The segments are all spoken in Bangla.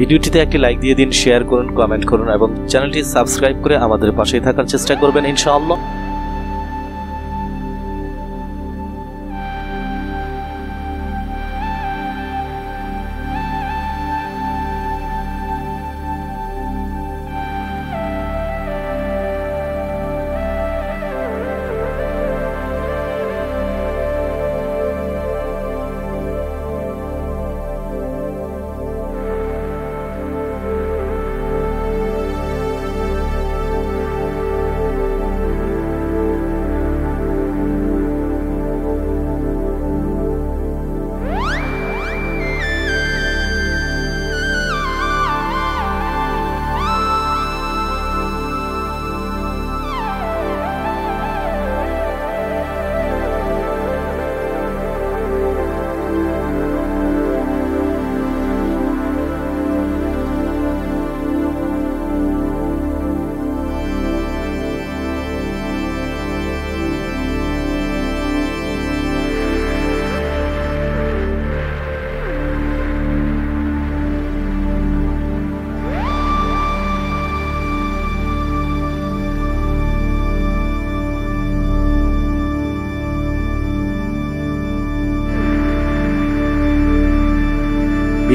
ভিডিওটিতে একটি লাইক দিয়ে দিন শেয়ার করুন কমেন্ট করুন, এবং চ্যানেলটি সাবস্ক্রাইব করে আমাদের পাশেই থাকার চেষ্টা করবেন, ইনশাআল্লাহ।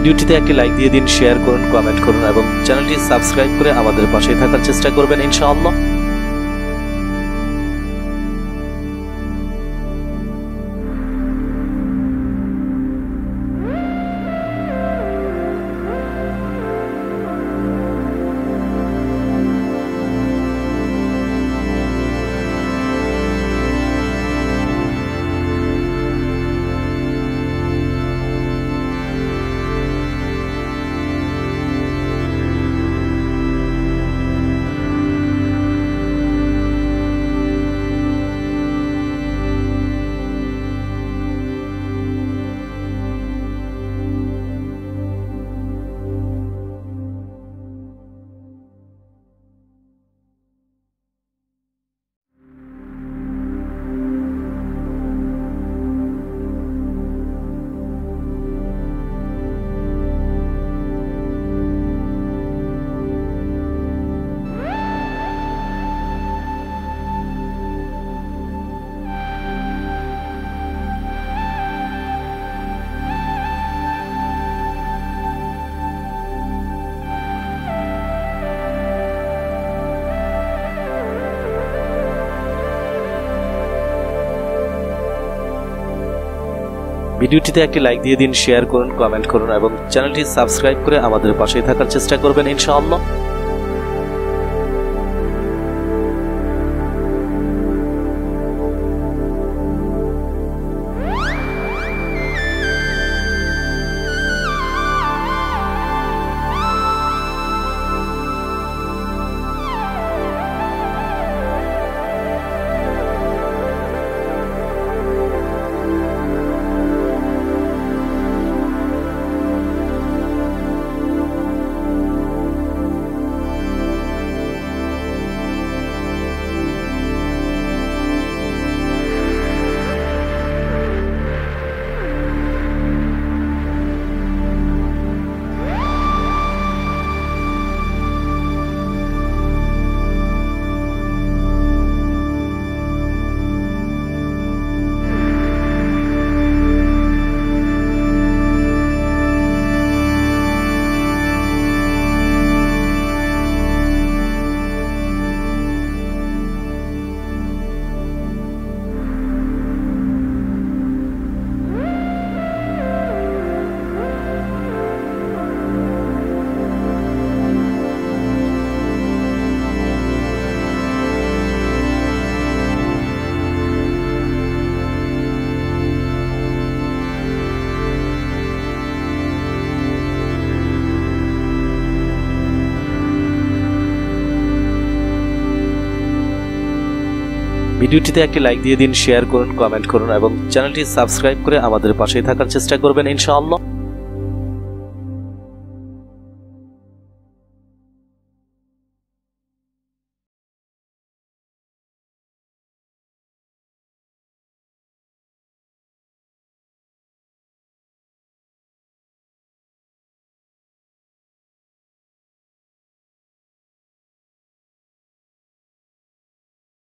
ভিডিওটিতে একটি লাইক দিয়ে দিন শেয়ার করুন কমেন্ট করুন এবং চ্যানেলটি সাবস্ক্রাইব করে আমাদের পাশে থাকার চেষ্টা করবেন, ইনশাআল্লাহ। ভিডিওটিতে একটি লাইক দিয়ে দিন শেয়ার করুন কমেন্ট করুন এবং চ্যানেলটি সাবস্ক্রাইব করে আমাদের পাশেই থাকার চেষ্টা করবেন, ইনশাআল্লাহ। ভিডিওটিতে একটি লাইক দিয়ে দিন শেয়ার করুন কমেন্ট করুন এবং চ্যানেলটি সাবস্ক্রাইব করে আমাদের পাশেই থাকার চেষ্টা করবেন, ইনশাআল্লাহ।